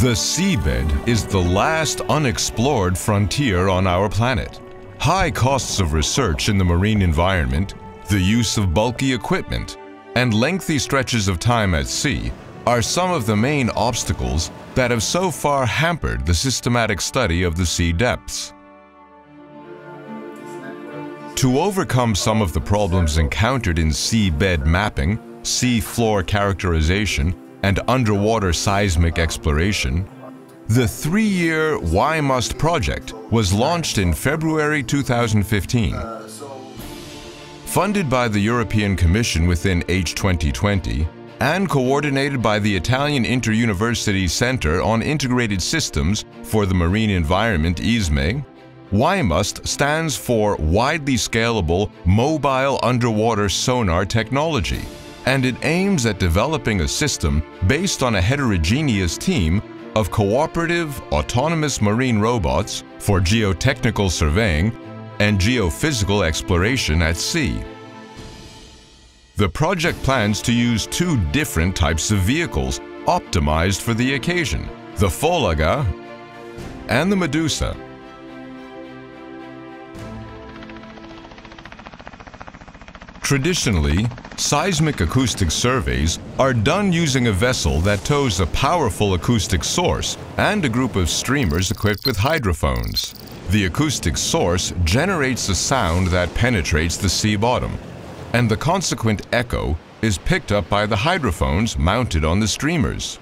The seabed is the last unexplored frontier on our planet. High costs of research in the marine environment, the use of bulky equipment, and lengthy stretches of time at sea are some of the main obstacles that have so far hampered the systematic study of the sea depths. To overcome some of the problems encountered in seabed mapping, sea floor characterization, and underwater seismic exploration, the three-year WiMUST project was launched in February 2015. Funded by the European Commission within H2020 and coordinated by the Italian Inter-University Center on Integrated Systems for the Marine Environment ISME, WIMUST stands for Widely Scalable Mobile Underwater Sonar Technology and it aims at developing a system based on a heterogeneous team of cooperative, autonomous marine robots for geotechnical surveying and geophysical exploration at sea. The project plans to use two different types of vehicles optimized for the occasion, the Folaga and the Medusa. Traditionally, seismic acoustic surveys are done using a vessel that tows a powerful acoustic source and a group of streamers equipped with hydrophones. The acoustic source generates a sound that penetrates the sea bottom, and the consequent echo is picked up by the hydrophones mounted on the streamers.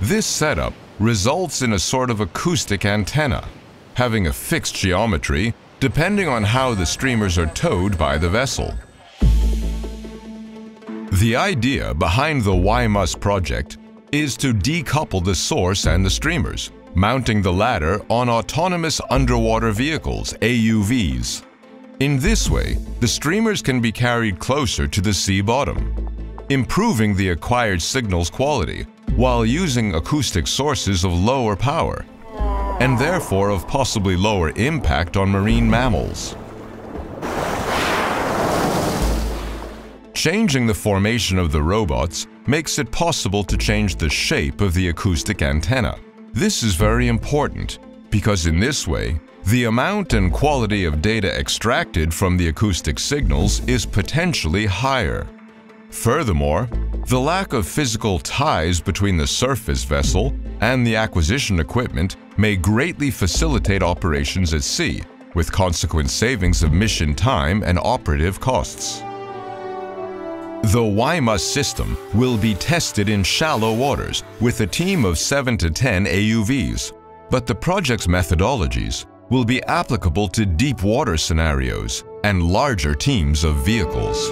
This setup results in a sort of acoustic antenna, having a fixed geometry depending on how the streamers are towed by the vessel. The idea behind the WIMUST project is to decouple the source and the streamers, mounting the latter on autonomous underwater vehicles, AUVs. In this way, the streamers can be carried closer to the sea bottom, improving the acquired signal's quality while using acoustic sources of lower power, and therefore of possibly lower impact on marine mammals. Changing the formation of the robots makes it possible to change the shape of the acoustic antenna. This is very important because in this way, the amount and quality of data extracted from the acoustic signals is potentially higher. Furthermore, the lack of physical ties between the surface vessel and the acquisition equipment may greatly facilitate operations at sea, with consequent savings of mission time and operative costs. The WIMUST system will be tested in shallow waters with a team of 7 to 10 AUVs, but the project's methodologies will be applicable to deep water scenarios and larger teams of vehicles.